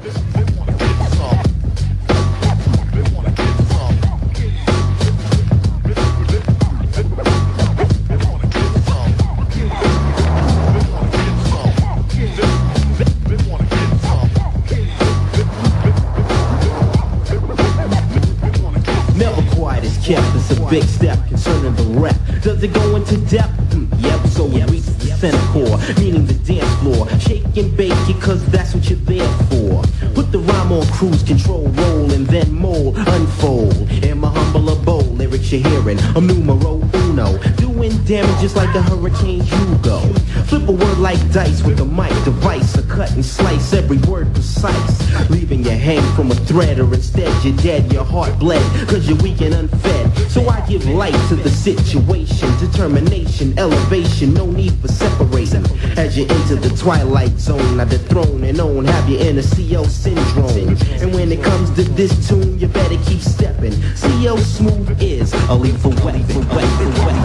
Never quiet is kept, it's a big step concerning the rep. Does it go into depth? Center core, meaning the dance floor. Shake and bake it, cause that's what you're there for. Put the rhyme on cruise control, roll and then mold, unfold. In my humble abode, lyrics you're hearing, I'm numero uno. Doing damage just like a hurricane Hugo. Flip a word like dice with a mic device, cut and slice every word precise. Leaving you hang from a thread, or instead you're dead, your heart bled, cause you're weak and unfed. So I give light to the situation, determination, elevation, no need for separating. As you enter the twilight zone, I dethrone and own, have you in a CO syndrome. And when it comes to this tune, you better keep stepping. CL Smooth is a lethal weapon, weapon, weapon.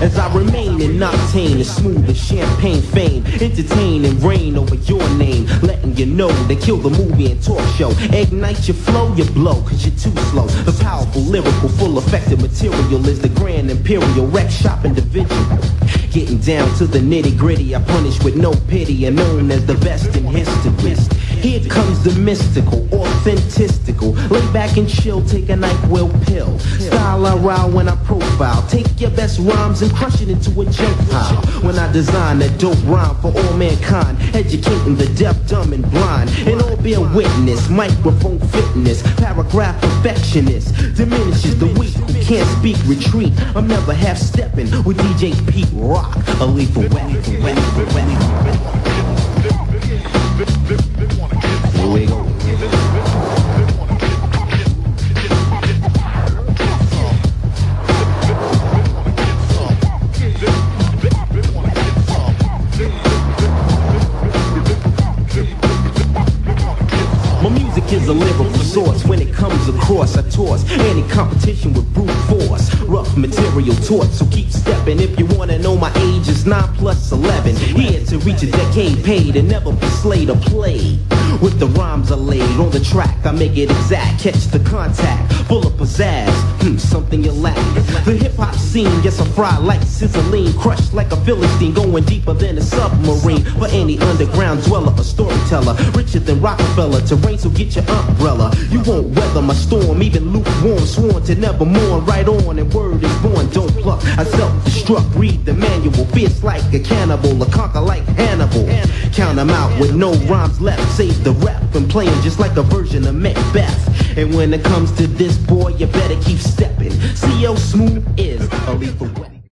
As I remain in octane as smooth as champagne fame, entertain and reign over your name, letting you know they kill the movie and talk show. Ignite your flow, you blow, cause you're too slow. The powerful, lyrical, full effective material is the grand imperial wreck shop individual. Getting down to the nitty gritty, I punish with no pity and known as the best in history. Here comes the mystical, authentistical. Lay back and chill, take a NyQuil pill. Style I row when I profile. Take your best rhymes and crush it into a junk pile. When I design a dope rhyme for all mankind, educating the deaf, dumb, and blind. And all bear witness, microphone fitness, paragraph perfectionist. Diminishes the weak who can't speak, retreat. I'm never half stepping with DJ Pete Rock. A lethal weapon, weapon, weapon. Here. Is a lyrical source. When it comes across, I toss any competition with brute force. Rough material taught, so keep stepping. If you wanna know my age, it's 9 plus 11. Here to reach a decade paid and never be slayed or played. With the rhymes I laid on the track, I make it exact. Catch the contact, full of pizzazz. Hmm, something you lack. The hip hop scene, yes, I fry like sizzling, crushed like a Philistine, going deeper than a submarine. For any underground dweller, a storyteller, richer than Rockefeller. Terrain, so get your umbrella. You won't weather my storm, even lukewarm, sworn to never mourn. Right on, and word is born, don't pluck. I self-destruct, read the manual, fierce like a cannibal, a conquer like Hannibal. Count 'em out with no rhymes left, save the rap and playing just like a version of Macbeth. And when it comes to this boy, you better keep stepping. CL Smooth is a lethal weapon.